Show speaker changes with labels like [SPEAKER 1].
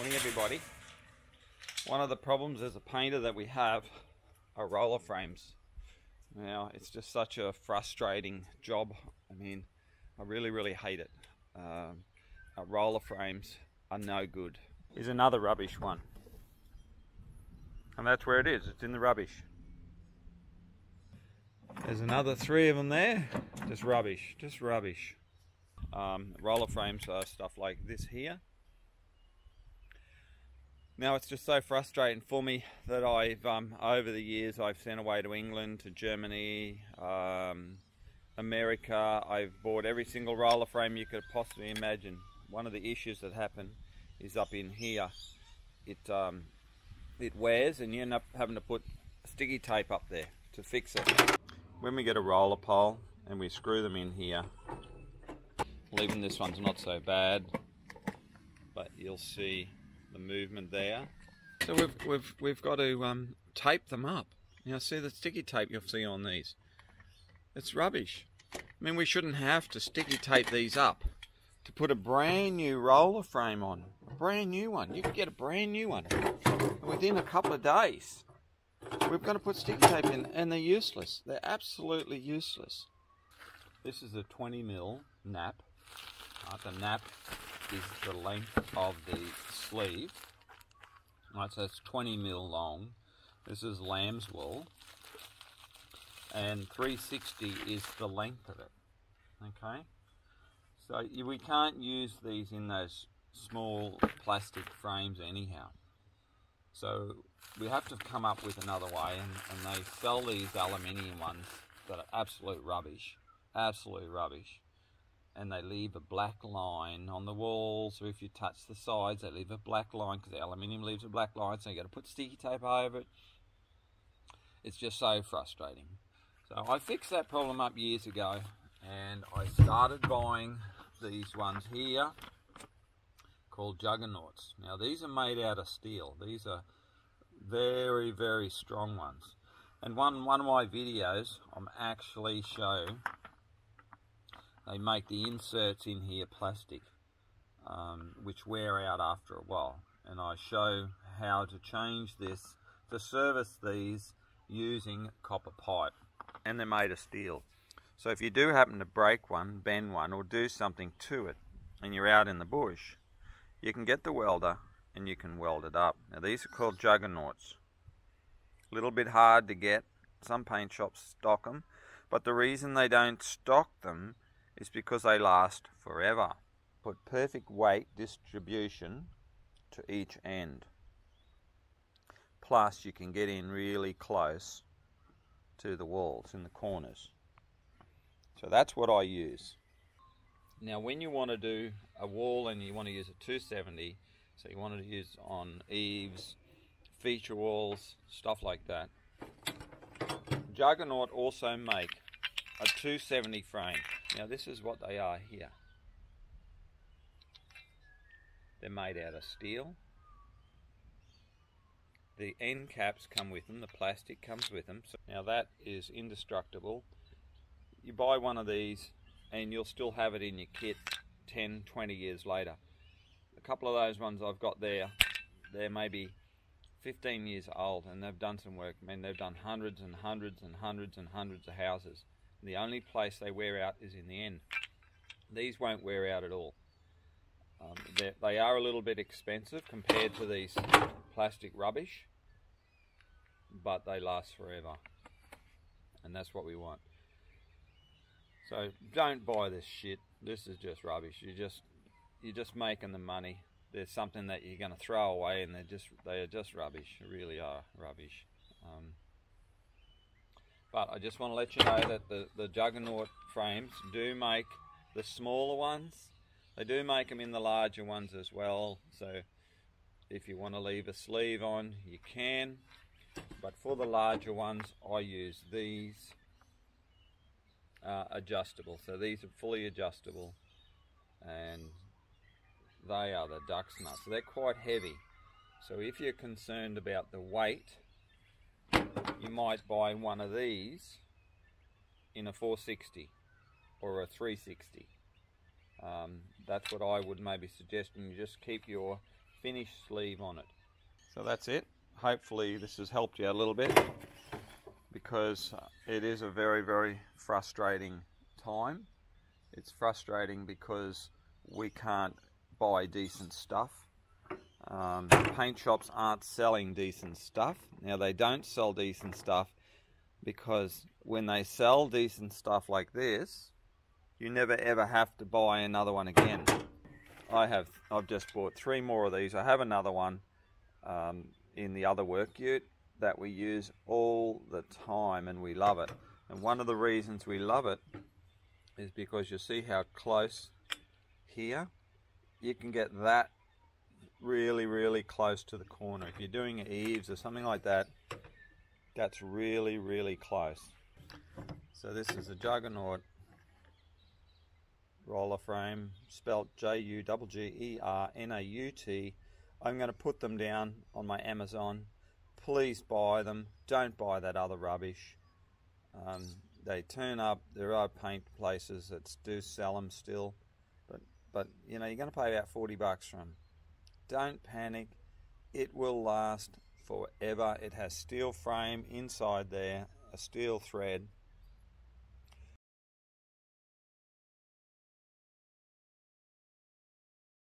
[SPEAKER 1] Morning everybody. One of the problems as a painter that we have are roller frames. Now, it's just such a frustrating job. I mean, I really, really hate it. Um, our roller frames are no good. Here's another rubbish one. And that's where it is, it's in the rubbish. There's another three of them there. Just rubbish, just rubbish. Um, roller frames are stuff like this here. Now it's just so frustrating for me that I've, um, over the years, I've sent away to England, to Germany, um, America. I've bought every single roller frame you could possibly imagine. One of the issues that happen is up in here. It, um, it wears and you end up having to put sticky tape up there to fix it. When we get a roller pole and we screw them in here, leaving this one's not so bad, but you'll see the movement there. So we've, we've, we've got to um, tape them up. Now see the sticky tape you'll see on these. It's rubbish. I mean we shouldn't have to sticky tape these up to put a brand new roller frame on. A brand new one. You can get a brand new one within a couple of days. We've got to put sticky tape in and they're useless. They're absolutely useless. This is a 20 mil nap. Not the nap is the length of the sleeve. Right, so it's 20 mil long. This is lamb's wool. And 360 is the length of it. Okay? So we can't use these in those small plastic frames anyhow. So we have to come up with another way, and, and they sell these aluminium ones that are absolute rubbish. Absolute rubbish and they leave a black line on the wall. So if you touch the sides, they leave a black line because the aluminium leaves a black line. So you got to put sticky tape over it. It's just so frustrating. So I fixed that problem up years ago, and I started buying these ones here called Juggernauts. Now these are made out of steel. These are very very strong ones. And one one of my videos, I'm actually show they make the inserts in here plastic, um, which wear out after a while. And I show how to change this to service these using copper pipe. And they're made of steel. So if you do happen to break one, bend one, or do something to it, and you're out in the bush, you can get the welder and you can weld it up. Now these are called juggernauts. A little bit hard to get. Some paint shops stock them. But the reason they don't stock them is because they last forever. Put perfect weight distribution to each end. Plus you can get in really close to the walls in the corners. So that's what I use. Now when you want to do a wall and you want to use a 270, so you want to use on eaves, feature walls, stuff like that. Juggernaut also make a 270 frame. Now this is what they are here. They're made out of steel. The end caps come with them, the plastic comes with them. So now that is indestructible. You buy one of these and you'll still have it in your kit 10, 20 years later. A couple of those ones I've got there, they're maybe 15 years old and they've done some work. I mean, they've done hundreds and hundreds and hundreds and hundreds of houses. The only place they wear out is in the end. These won't wear out at all. Um, they are a little bit expensive compared to these plastic rubbish, but they last forever. And that's what we want. So don't buy this shit. This is just rubbish. You just you're just making the money. There's something that you're going to throw away, and they're just they are just rubbish. really are rubbish. Um, but I just want to let you know that the, the Juggernaut frames do make the smaller ones. They do make them in the larger ones as well. So if you want to leave a sleeve on, you can. But for the larger ones, I use these uh, adjustable. So these are fully adjustable and they are the duck's nuts. So they're quite heavy. So if you're concerned about the weight you might buy one of these in a 460 or a 360. Um, that's what I would maybe suggest and you just keep your finish sleeve on it. So that's it. Hopefully this has helped you a little bit because it is a very, very frustrating time. It's frustrating because we can't buy decent stuff. Um, paint shops aren't selling decent stuff. Now they don't sell decent stuff because when they sell decent stuff like this, you never ever have to buy another one again. I have, I've just bought three more of these. I have another one um, in the other work ute that we use all the time and we love it. And one of the reasons we love it is because you see how close here, you can get that really, really close to the corner. If you're doing eaves or something like that, that's really, really close. So this is a Juggernaut roller frame, spelled J-U-G-G-E-R-N-A-U-T. I'm going to put them down on my Amazon. Please buy them. Don't buy that other rubbish. Um, they turn up. There are paint places that do sell them still, but but you know you're going to pay about 40 bucks for them. Don't panic. It will last forever. It has steel frame inside there, a steel thread